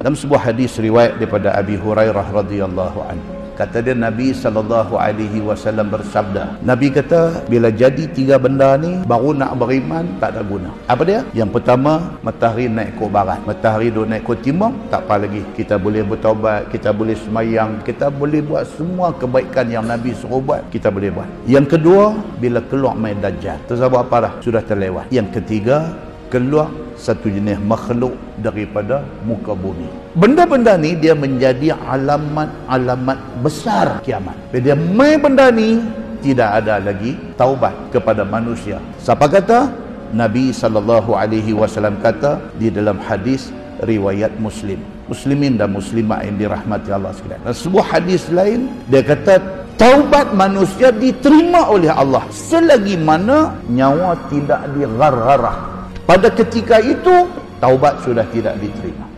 Dalam sebuah hadis riwayat daripada Abi Hurairah radhiyallahu anhu. Kata dia Nabi sallallahu alaihi wasallam bersabda Nabi kata bila jadi tiga benda ni baru nak beriman tak ada guna. Apa dia? Yang pertama matahari naik ke barat. Matahari duk naik ke timur tak apa lagi. Kita boleh bertaubat kita boleh semayang kita boleh buat semua kebaikan yang Nabi suruh buat kita boleh buat. Yang kedua bila keluar main dajjal. Tersebut apa dah? Sudah terlewat. Yang ketiga keluar satu jenis makhluk daripada muka bumi. Benda-benda ni dia menjadi alamat-alamat besar kiamat. Bila dia main benda ni tidak ada lagi taubat kepada manusia. Siapa kata? Nabi sallallahu alaihi wasallam kata di dalam hadis riwayat Muslim. Muslimin dan muslimat yang dirahmati Allah sekalian. Dan sebuah hadis lain dia kata taubat manusia diterima oleh Allah selagi mana nyawa tidak digararah pada ketika itu taubat sudah tidak diterima